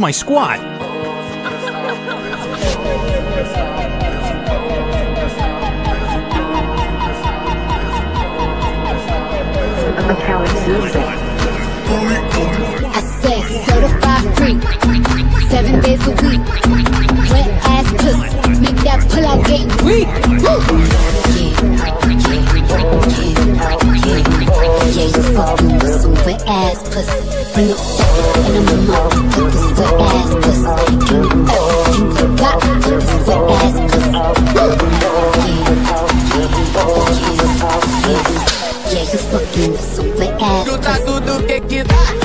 my squat? I said certified free, seven days a week. Wet ass pussy, make that pull out get weak. Woo! Yeah, yeah, yeah, you fucking with some wet ass pussy. Bring it back, and I'm a mother with this wet ass pussy. Give me everything you got with this wet ass pussy. Yeah, yeah, yeah, you fucking with some wet ass pussy.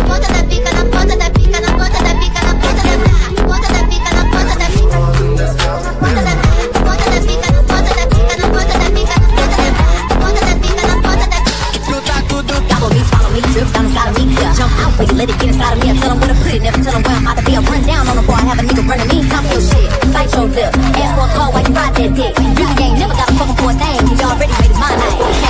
Let it get inside of me. I tell them where to put it, never tell them where I'm about to be. I run down on the bar, have a nigga running me. Talk your shit, bite your lip. Ask for a call while you ride that dick. You ain't never got a fucking a thing. You already made his mind up.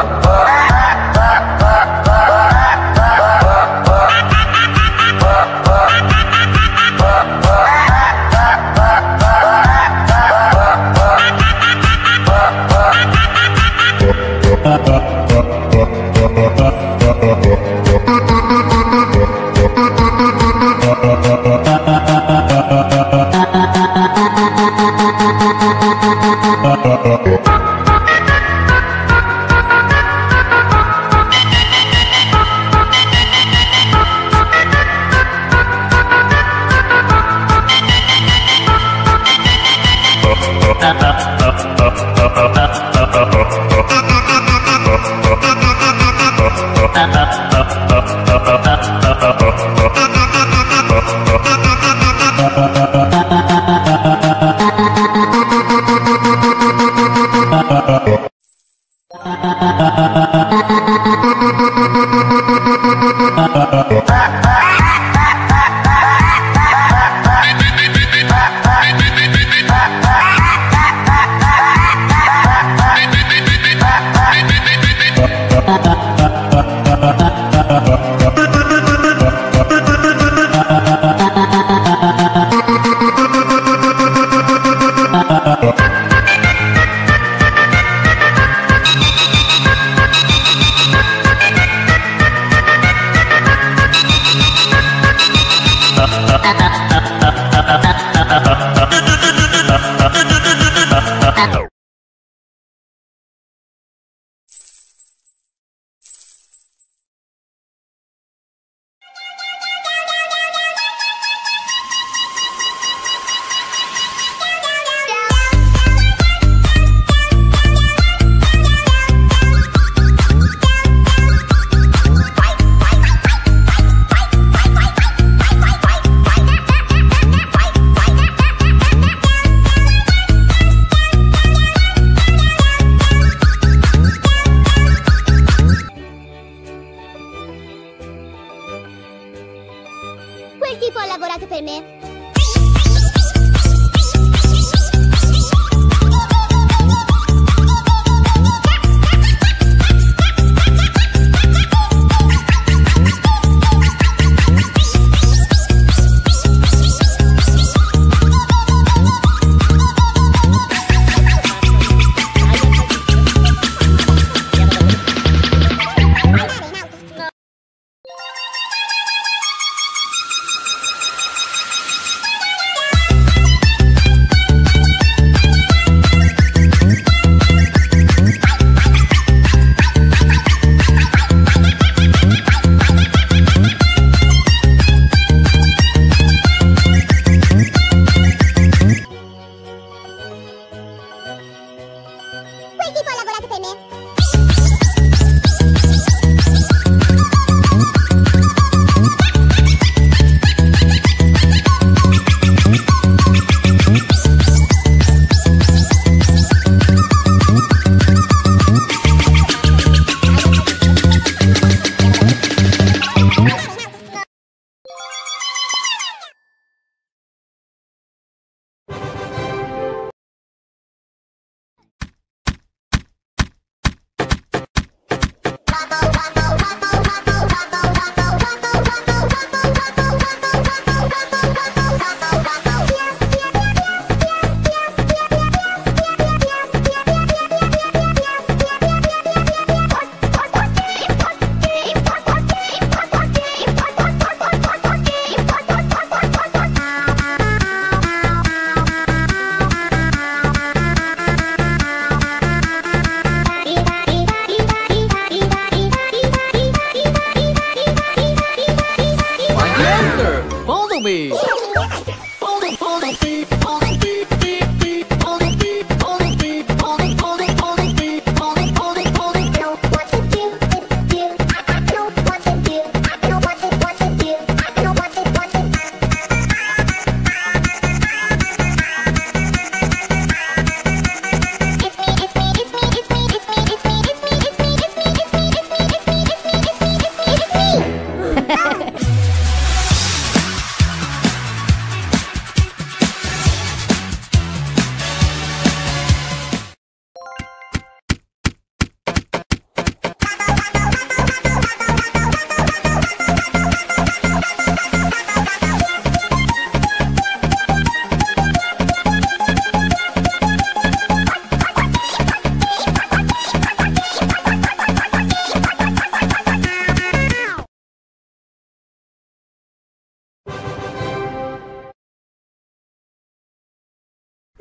Uh, uh, uh.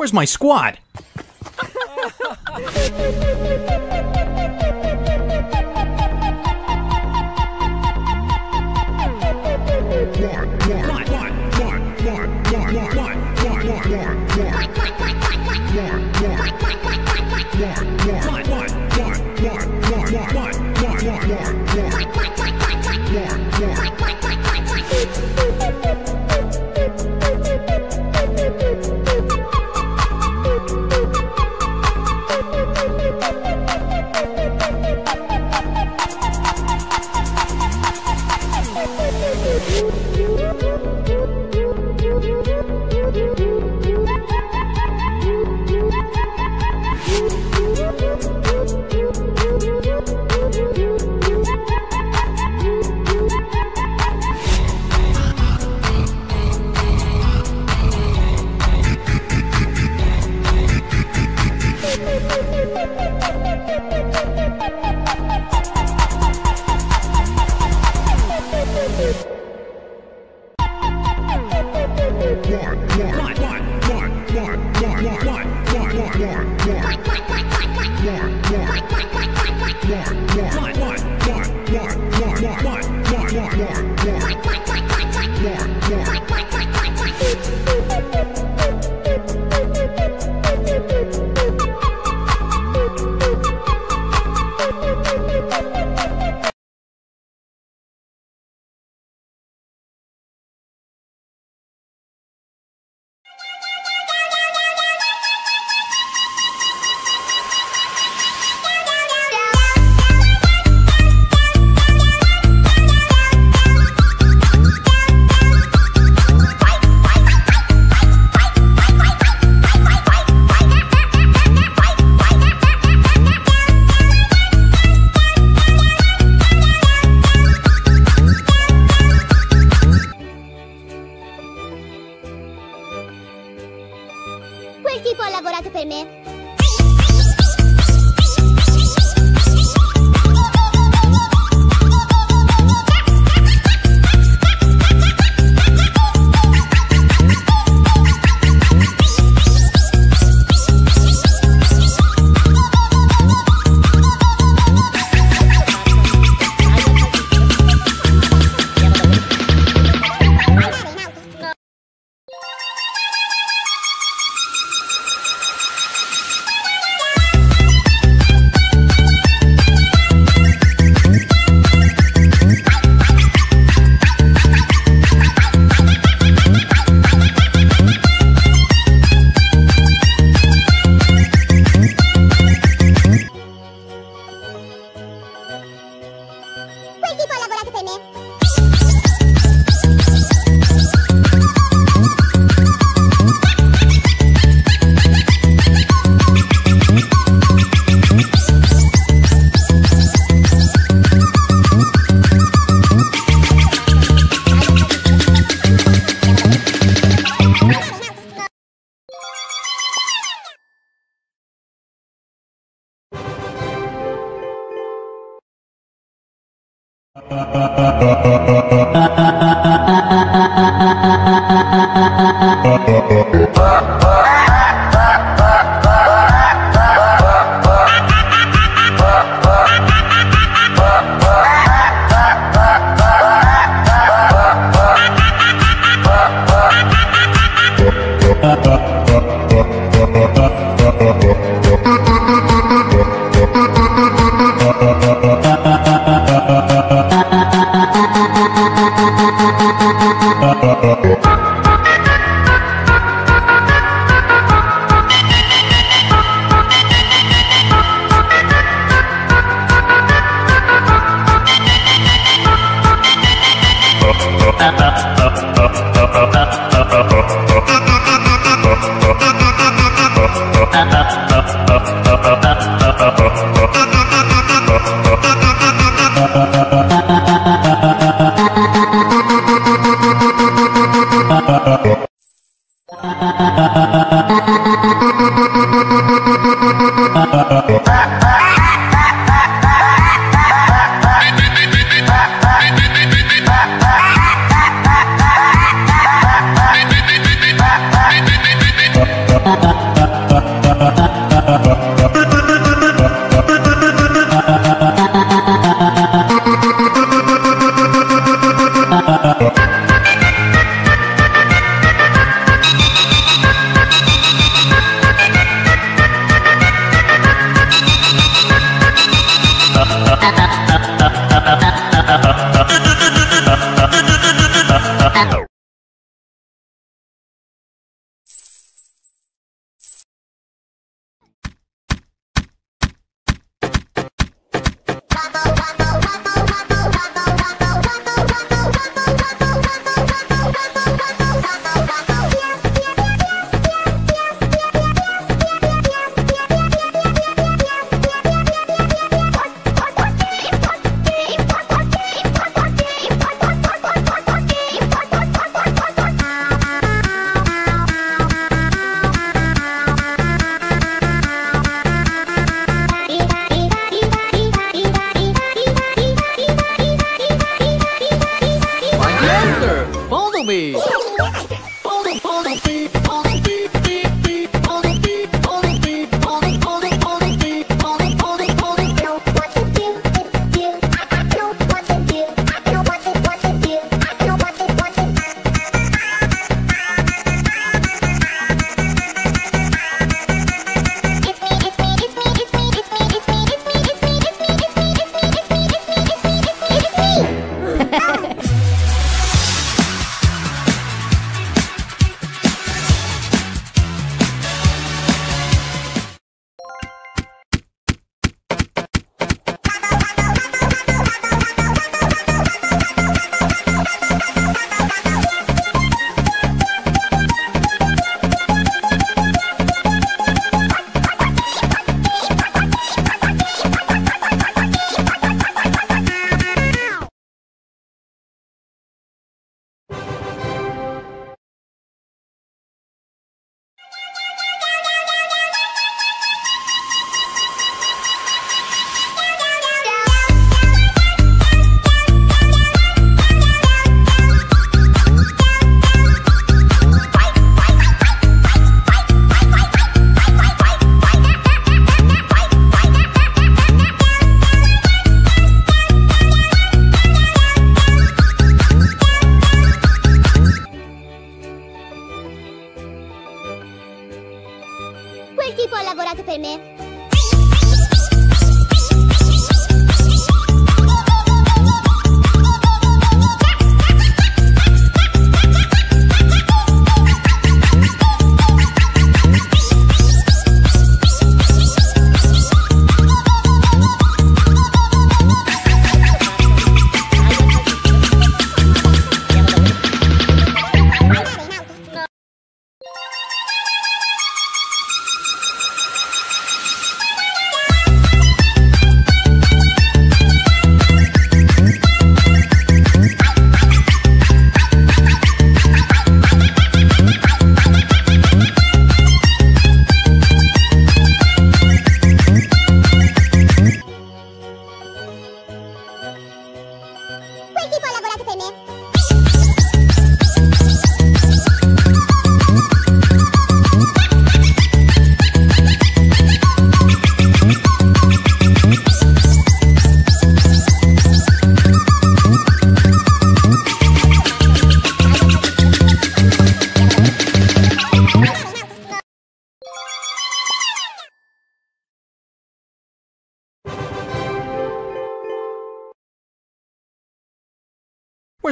Where's my squad? One, one, one,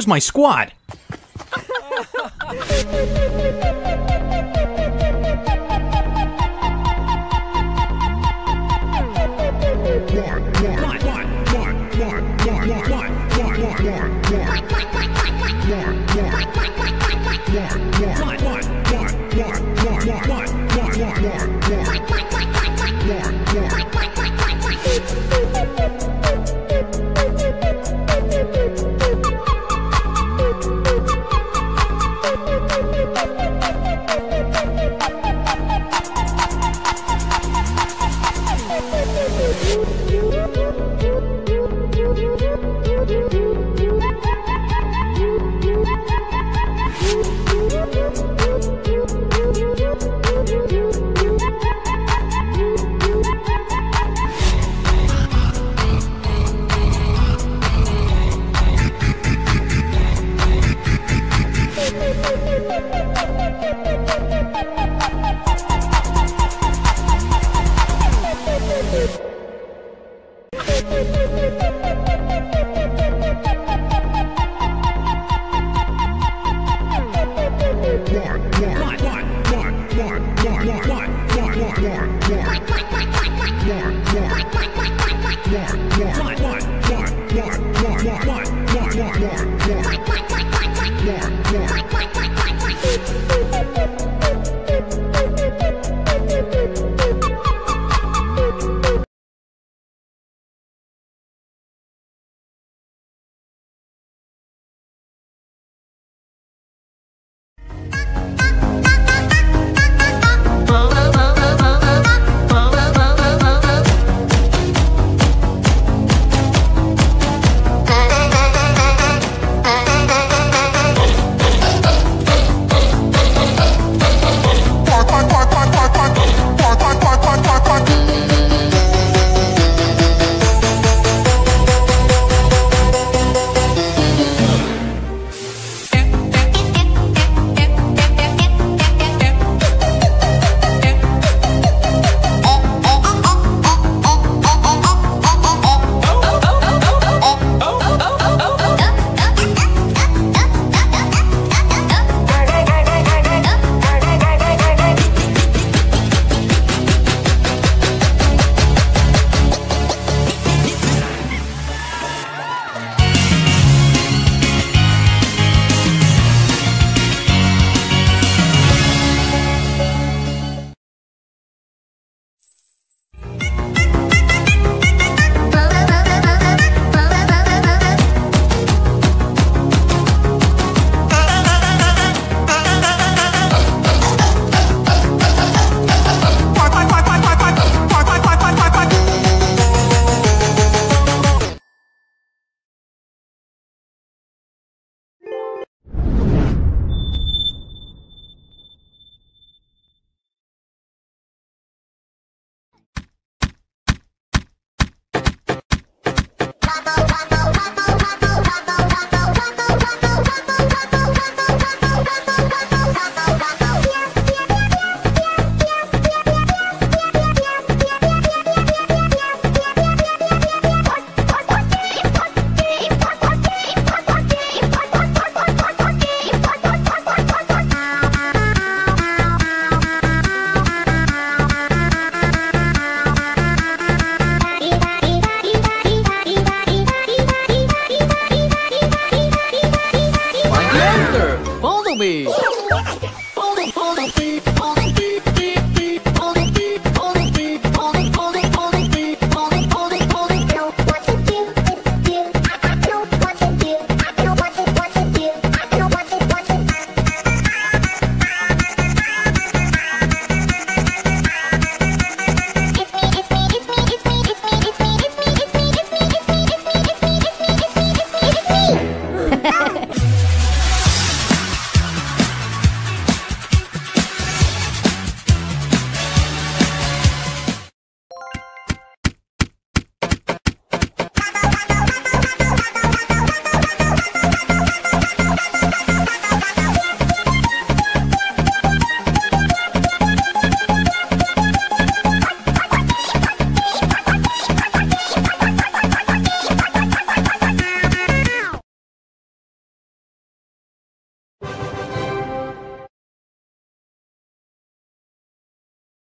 my squad?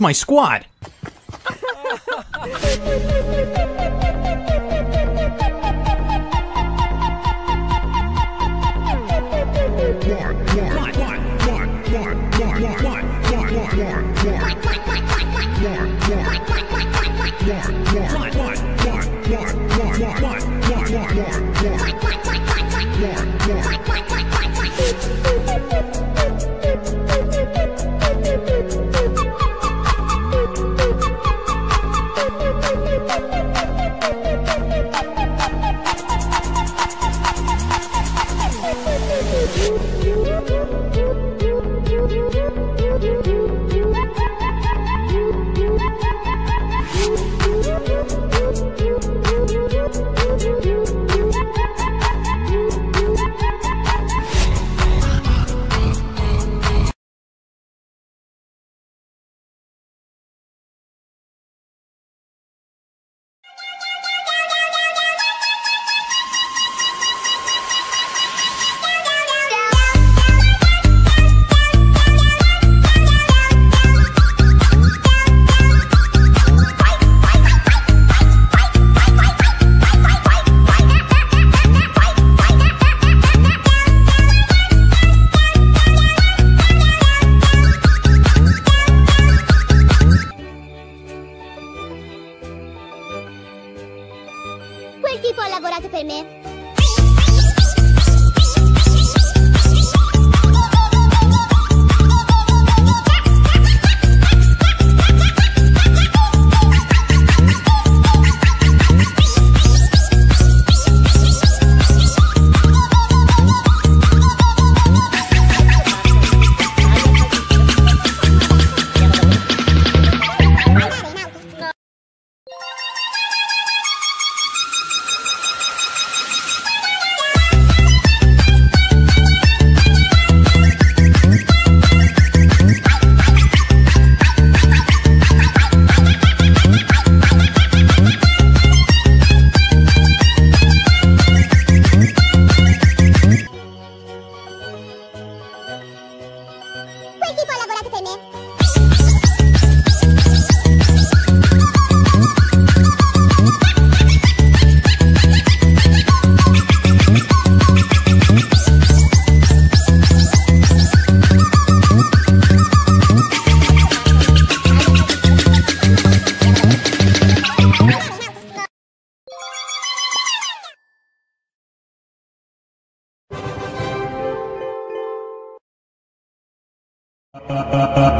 Where's my squad? One, one. tipo ha lavorato per me. Ah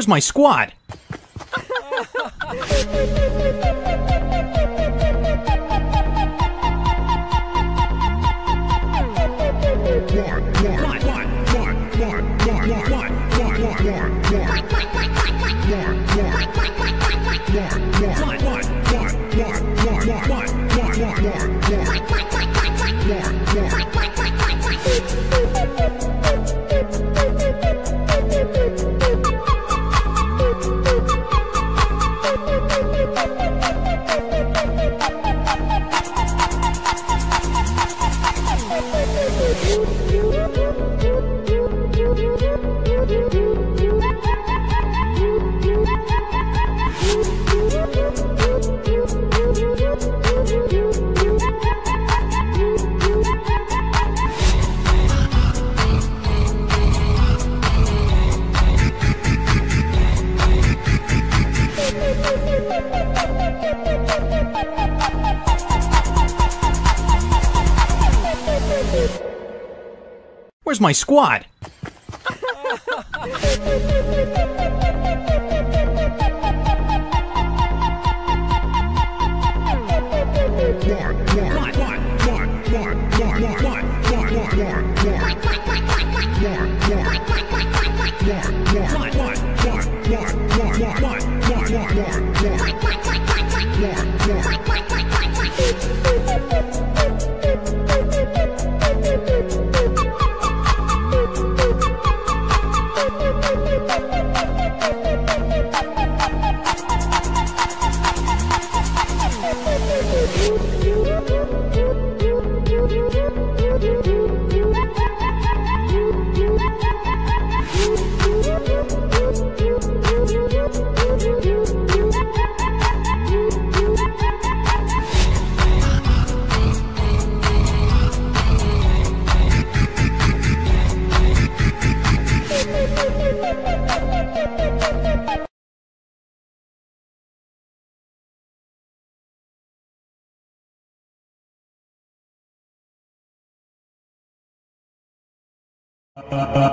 Where's my squad? Where's my squad? What? What? What? What? What? What? What? What? What? What?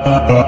Bye.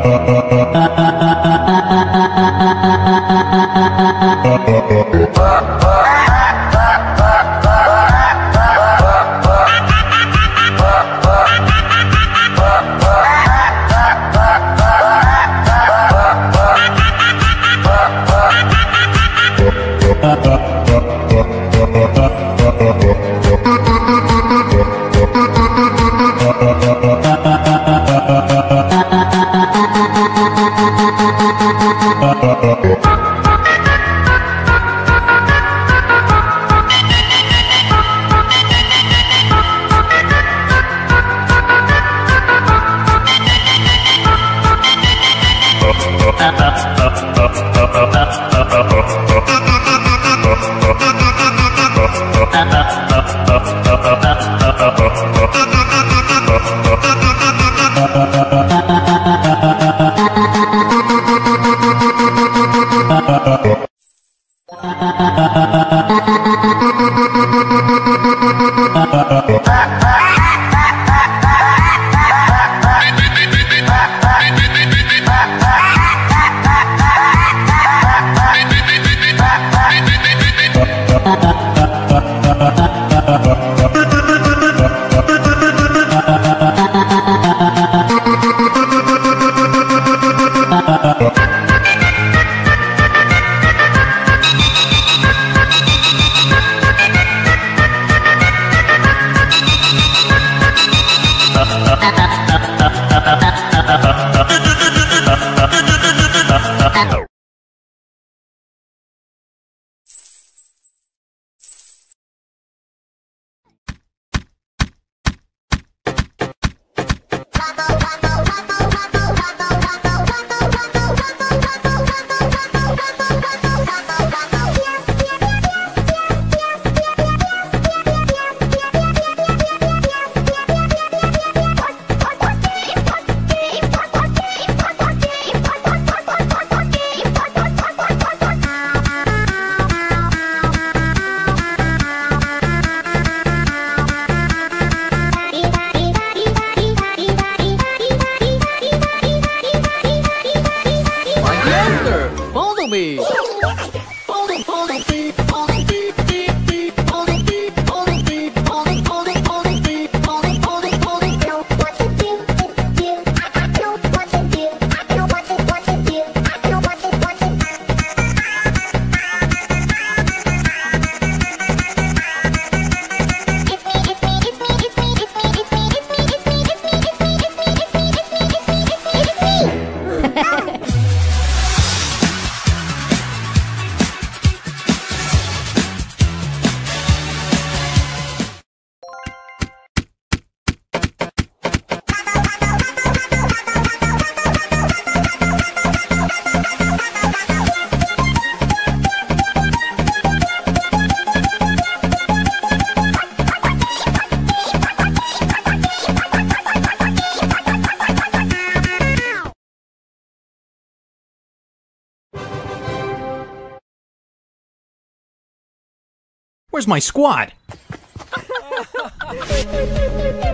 Where's my squad?